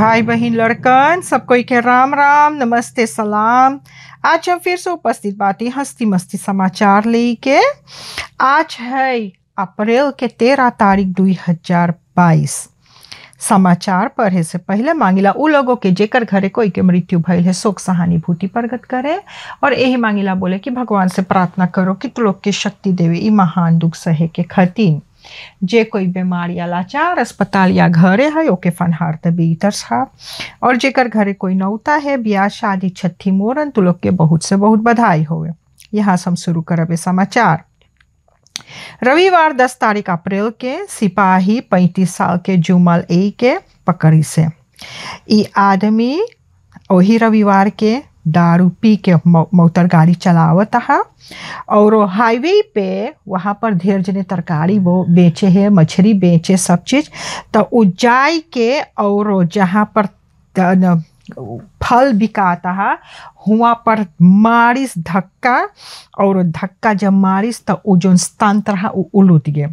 भाई बहन लड़कन सब कोई के राम राम नमस्ते, सलाम। आज हम फिर से उपस्थित बाती हस्ती मस्ती समाचार लेके। आज है अप्रैल के तेरह तारीख दुई हज़ार बाईस। समाचार पढ़े से पहले मांगिला उ लोगों के जेकर घरे कोई के मृत्यु भइल है, शोक सहानुभूति प्रकट करे और यही मांगिला बोले कि भगवान से प्रार्थना करो कि तू लोग के शक्ति देवे ई महान दुख सहे के खतीन जे कोई बीमार या लाचार, अस्पताल या घरे है, ओके फनहार त भीतर था और जेकर घरे कोई नौता है, ब्याह, शादी छठी मोरन, तू लोग के बहुत से बहुत बधाई होवे। यहाँ से हम शुरू करबे समाचार। रविवार 10 तारीख अप्रैल के, सिपाही 35 साल के जुमल ए के पकड़ी से। ई आदमी वही रविवार के दारू पी के मोटर गाड़ी चलावत हा। और हाईवे पे वहाँ पर ढेर जने तरकारी वो बेचे है मछली बेचे, सब चीज़। तो उ जाए के और जहाँ पर फल बिकाता है, हुआ पर मारिस धक्का, और धक्का जब मारिस तो उ जो स्थान उ उलट गए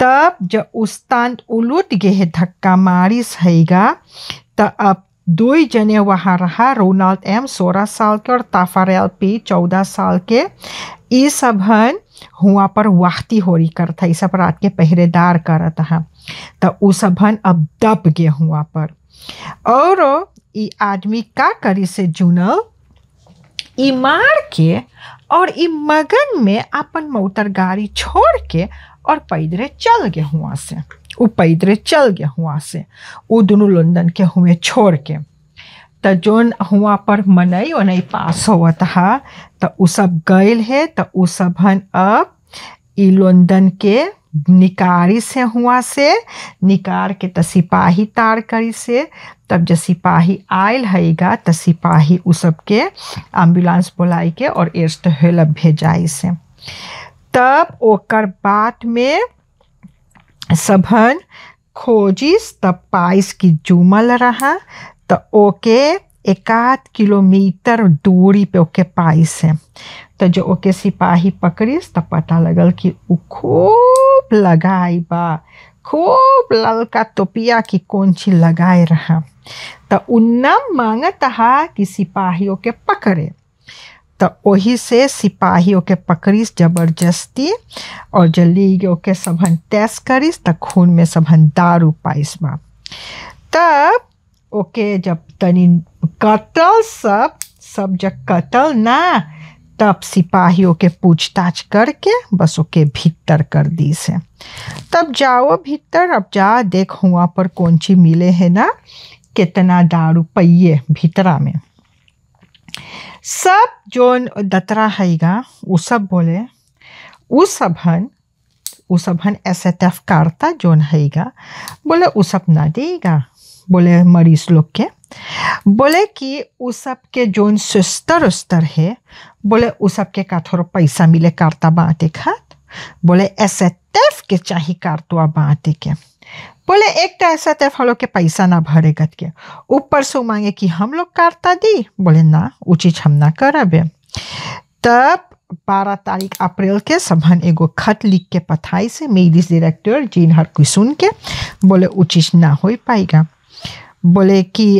तब जब उस स्थान उलट गए है, धक्का मारिस हैगा तो अब दो ही जने वहाँ रहा रोनाल्ड एम सोलह साल के और ताफारेल पी चौदह साल के ये सब हन हुआ पर वाहती होरी करता ये सब रात के पहरेदार करता है तो उ सब हन अब दब गए हुआ पर और ई आदमी का करी से जुनल ई मार के और ई मगन में अपन मोटर गाड़ी छोड़ के और पैदरे चल गए हुआ से। उ पैदरे चल गया हुआ से। उ दोनों लंदन के हुए छोड़ के। त जोन हुआ पर मनई ओनई पास होवत हा तो उ सब गइल है तो उ सब हन अब ई लंदन के निकारी से हुआ से, निकार के त सिपाही तार करी से। तब जब सिपाही आयल हैगा, त सिपाही उ सबके एंबुलेंस बुलाई के और एस्ट हेल्प भेजाई से। तब ओकर बाद में सबन खोजिस तब पाइस की जुमल रहा तो ओके एकाध किलोमीटर दूरी पे ओके पाइस है। तो जो ओके सिपाही पकड़िस तो पता लगल कि उ खूब लगाई बा, खूब ललका टोपिया की कौन चीज़ लगाए रहा। तो उन्ना मांगत हा कि सिपाहियों के पकड़े। तो वही से सिपाहियों के पकड़िस ज़बरदस्ती और जल्दी ओके सबहन टेस्ट करिस, त खून में सबहन दारू पाइस बा तब, ओके, जब तनी कतल सब सब जब कतल ना, तब सिपाहियों के पूछताछ करके बस ओके भीतर कर दी से तब जाओ भीतर, अब जा, देख हुआ पर कौन ची मिले है ना, कितना दारू पहिए भीतरा में। सब जोन दतरा हैगा, उ सब बोले, उ सब हन, उ सब हन एस एफ़ करता जोन हैगा। बोले, उ सब ना देगा। बोले मरीज़ लोग के। बोले कि उ सब के जोन सुस्तर उस्तर है, बोले उ सब के का थोड़ा पैसा मिले करता बांटे खात? बोले एस एफ़ के चाही कारतुआ बांटे के। बोले, एक तो ऐसा हम लोग के पैसा ना भरे गत के। ऊपर से मांगे कि हम लोग करता दी? बोले, ना उ चीज़ हम ना करबे। तब बारह तारीख अप्रैल के सबहन एगो खत लिख के पथाई से मेडिस डायरेक्टर जीन हर कोई सुन के, बोले उ चीज़ ना हो पाएगा। बोले कि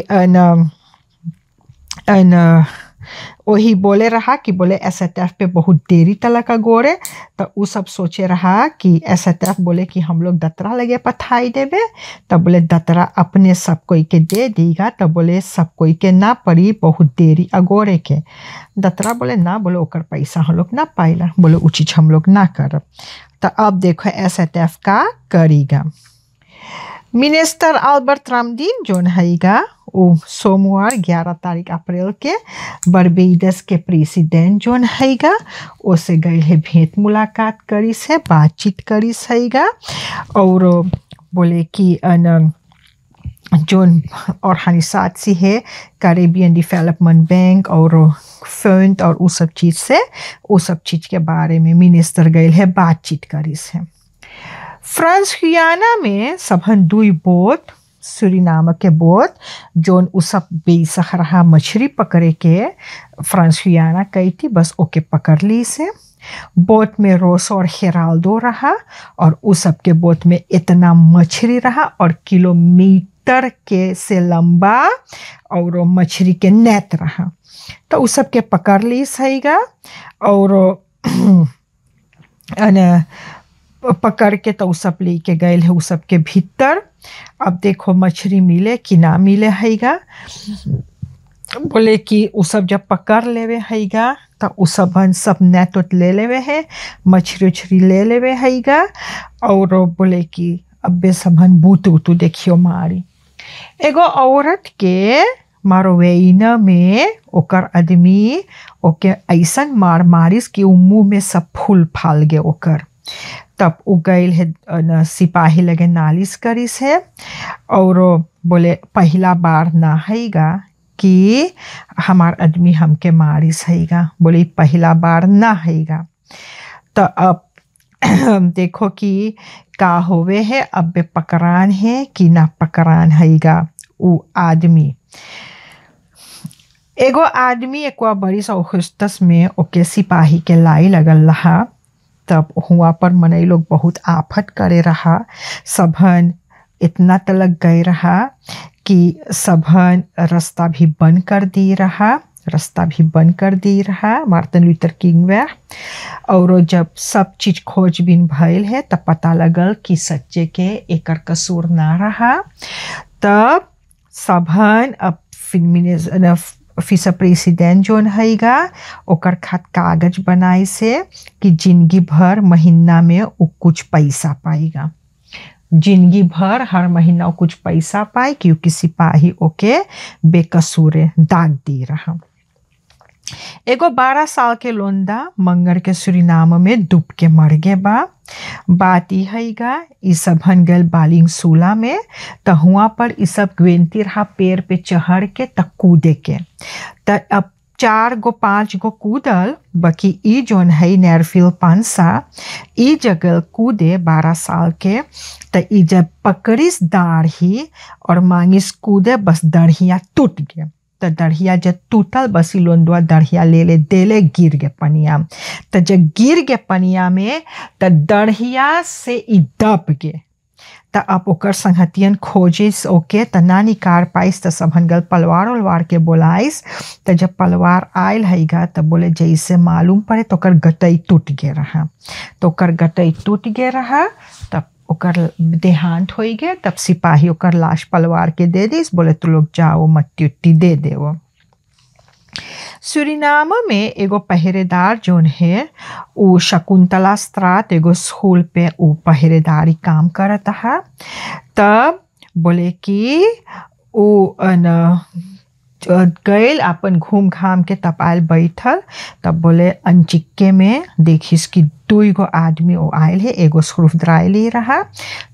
वही बोले रहा कि बोले एस पे बहुत देरी तलक गोरे तो उ सब सोचे रहा कि एस बोले कि हम लोग दतरा लगे पथाई देवे तब बोले दतरा अपने सब कोई के दे देगा तब बोले सब कोई के ना पड़ी बहुत देरी अगोरे के। दतरा बोले ना बोले ओकर पैसा हम लोग ना पाइला, बोले उ चीज़ हम लोग ना करब तो अब देखो एस का करीगा। मिनिस्टर अल्बर्ट रामदीन जोन हैगा। वो सोमवार 11 तारीख अप्रैल के बर्बेडस के प्रेसिडेंट जोन हैगा ओसे गए है भेंट मुलाकात करिस है बातचीत करिस हैगा और बोले कि अन जोन और हनी साथ सी है कैरेबियन डेवलपमेंट बैंक और फंड और उस सब चीज़ से उस सब चीज़ के बारे में मिनिस्टर गए है बातचीत करिस है फ्रांस गुयाना में सभन दुई बोट बोट जोन उ सब बेसख रहा मछली पकड़े के फ्रांस गुयाना कही थी बस ओके पकड़ ली से बोट में रोस और हेराल्डो रहा और उस सब के बोट में इतना मछली रहा और किलोमीटर के से लंबा और मछली के नेत रहा। तो उ सब के पकड़ ली सहीगा और पकड़ के तो उ सब लेके गए है उ सब के भीतर। अब देखो मछली मिले कि ना मिले हैगा? बोले कि उ सब जब पकड़ लेवे हैगा तो उ सब हम सब नेट उत ले लेवे है मछली उछरी ले लेवे हैगा, और बोले कि अबे सबन बूत उतू देखियो मारी। एगो औरत के मारोवेना में ओकर आदमी ओके ऐसन मार मारिस कि उ मुँह में सब फूल फाल गे ओकर। तब उ गईल है सिपाही लगे नालिश करिस है और बोले पहला बार ना हैगा कि हमार आदमी हमके मारिस हैगा बोले पहला बार ना हैगा तो अब देखो कि का होवे है अब बे पकड़ान है कि ना पकड़ान हैगा उ आदमी एगो आदमी एक बड़ी अगस्तस में ओके सिपाही के लाई लगल रहा तब हुआ पर मनई लोग बहुत आफत करे रहा। सभन इतना तलक गए रहा कि सबन रास्ता भी बंद कर दी रहा, रास्ता भी बंद कर दी रहा, मार्टिन लूथर किंग वे और जब सब चीज़ खोजबीन भइल है, तब पता लगल कि सच्चे के एकर कसूर ना रहा। तब सभन अब फिर प्रेसिडेंट जोन हैगा ओकर खात कागज़ बनाए से कि ज़िंदगी भर महीना में वो कुछ पैसा पाएगा। ज़िंदगी भर हर महीना कुछ पैसा पाए क्योंकि सिपाही ओके बेकसूरे दाग दे रहा। एगो बारह साल के लोंदा मंगर के सुरीनाम में डूब के मर गे बा। बात ई हैगा ई सब हन गल बालिंग सूला में, त हुआ पर ई सब ग्वेंती रहा पेड़ पे चढ़ के त कूदे के। त अब चार गो पाँच गो कूदल, बाकी ई जोन है नैरफिल पांसा ई जगल कूदे बारह साल के, त ई जब पकड़िस दाढ़ी और मांगिस कूदे बस दढ़िया टूट गए त दढ़िया जब टूटल बसी लोंदुआ दढ़िया ले ले देले गिर गे पनिया। त जब गिर गे पनिया में त दढ़िया से ई दब गे। त अब ओकर संगतियन खोजिस, ओके, त ना निकार पाइस, त सबन गल पलवार उलवार के बोलाइस। त जब पलवार आयल हैगा, त बोले जैसे मालूम पड़े तो ओकर गटई टूट गे रहा। तो ओकर गटई टूट गे रहा तब ओकर देहांत हो गए, तब सिपाही ओकर लाश पलवार के दे दिस, बोले, तू लोग जाओ, मट्टी उट्टी दे देवो। सुरीनाम में एगो पहरेदार जोन है, उ शकुंतला स्त्रात एगो स्कूल पे उ पहरेदारी काम करता है। तब बोले कि न गैल अपन घूम घाम के तब आयल बैठल, तब बोले, अनचिक्के में देखिस कि दुई गो आदमी वो आयल है, एगो स्क्रूफद्राय ले रहा।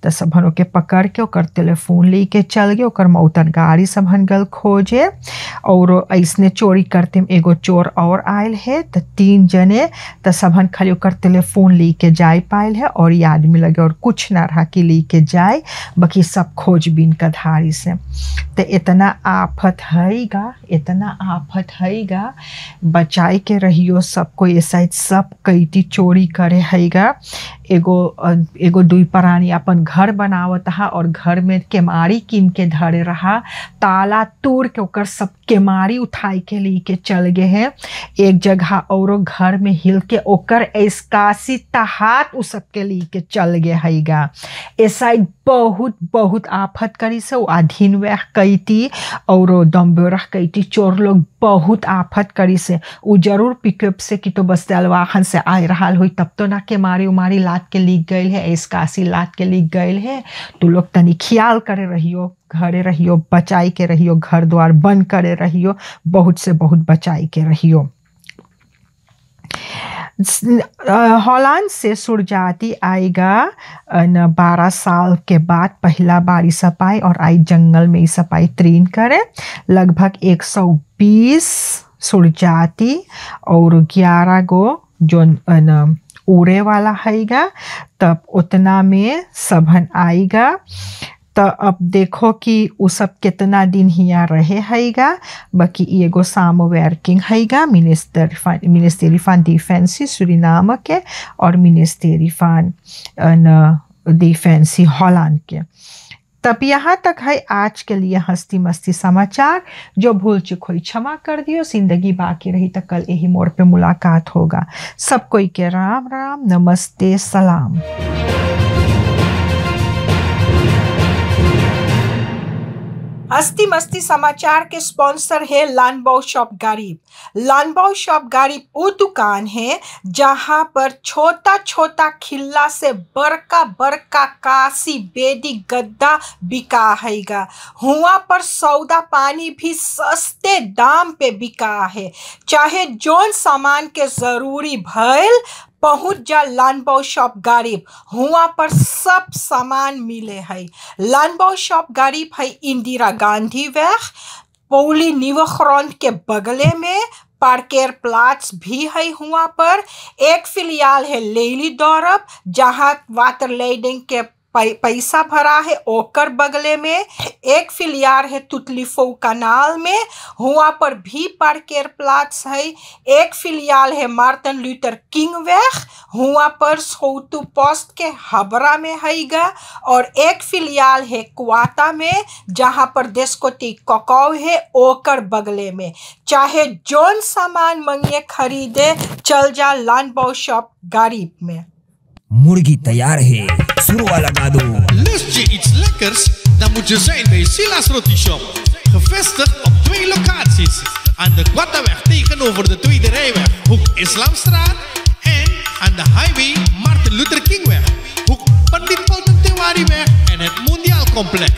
तो सबन ओके पकड़ के ओकर टेलीफोन ले के चल गए, ओकर मौतर गाड़ी सबन गल खोजे। और ऐसने चोरी करते में एगो चोर और आयल है तो तीन जने तो सबन खाली ओकर टेलीफोन लेके जाए पायल है, और ये आदमी लगे और कुछ ना रहा कि लेके जाए बाकी सब खोजबीन का धारी से। तो इतना आफत हैगा इतना आफत हैगा बचाए के रहियो सबको साइड सब कैटी चोरी करे हैगा। एगो एगो दुई प्राणी अपन घर बनावत हा और घर में केमारी किन के धरे रहा। ताला तोड़ के ओकर सब केमारी उठाई के लेके चल गए हैं। एक जगह औरो घर में हिल के ओकर एसकासी तहात उ सबके लेके चल गए हैगा। साइड बहुत बहुत आफत करी से वो अधीन वह कैती और दम्बोरह कैती चोर लोग बहुत आफत करी से। उ ज़रूर पिकअप से कि तो बस वाहन से आए रहा हो तब तो ना के मारी उमारी लाद के लिख गए है एसकासी लाद के लिख गए है। तो लोग तनी ख्याल करे रहियो, घरे रहियो, बचाई के रहियो, घर द्वार बंद करे रहियो, बहुत से बहुत बचाई के रहियो। हॉलैंड से सुरजाती आएगा न बारह साल के बाद पहला बार सपाई और आई जंगल में इस सपाई त्रीन करे। लगभग 120 सुरजाती और 11 गो जो न उड़े वाला हैगा, तब उतना में सभन आएगा। तो अब देखो कि वो सब कितना दिन हिया रहे हैगा, बाकी एगो साम वर्किंग हैगा, मिनिस्टर मिनिस्टेरी फान डिफेंसी सुरीनाम के, और मिनिस्टेरी फान डिफेंसी हॉलैंड के। तब यहाँ तक है आज के लिए हंसती मस्ती समाचार। जो भूल चुक हुई क्षमा कर दियो, ज़िंदगी बाकी रही तो कल यही मोड़ पे मुलाकात होगा। सब कोई के राम राम नमस्ते, सलाम। हस्ती मस्ती समाचार के स्पॉन्सर है लानबाउ शॉप गरीब। लानबाउ शॉप गरीब वो दुकान है जहाँ पर छोटा छोटा खिल्ला से बड़का बड़का काशी बेदी गद्दा बिका हैगा हुआ पर सौदा पानी भी सस्ते दाम पे बिका है चाहे जोन सामान के ज़रूरी भइल पहुँच जा लानबाव शॉप गरीब, हुआ पर सब सामान मिले है। लानबाव शॉप गरीब है इंदिरा गांधी वैख पौली निवखरौन के बगले में पार्केर प्लाट्स भी है हुआ पर। एक फिलियाल है लेली दौरब जहाँ वाटर लेडिंग के पैसा भरा है ओकर बगले में एक फिलियार है तुतलीफो कनाल में। हुआ पर भी पार्केर प्लाट्स है। एक फिलियाल है मार्टन लूथर किंग वेख हुआ पर सौतु पोस्ट के हबरा में हैगा और एक फिलियाल है कुआता में, जहाँ पर देशकोटी ककाव है ओकर बगले में। चाहे जोन सामान मंगे खरीदे, चल जा लानबो शॉप गरीब में। मुर्गी तैयार है। surwa. Lust je iets lekkers? Dan moet je zijn bij Silas Roti Shop. Gevestigd op twee locaties. Aan de Guattaweg tegenover de Tweede Rijweg, hoek Islamstraat. En aan de highway Martin Luther Kingweg, hoek Pandit Polten en het Mondiaal Complex.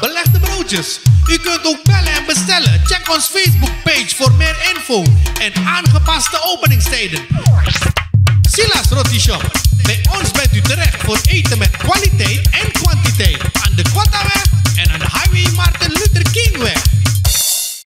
Belegde broodjes. U kunt ook bellen en bestellen. Check ons Facebook page voor meer info en aangepaste openingstijden. Silas Roti Shop. Bij ons bent u terecht voor eten met kwaliteit en kwantiteit. Aan de Quattaweg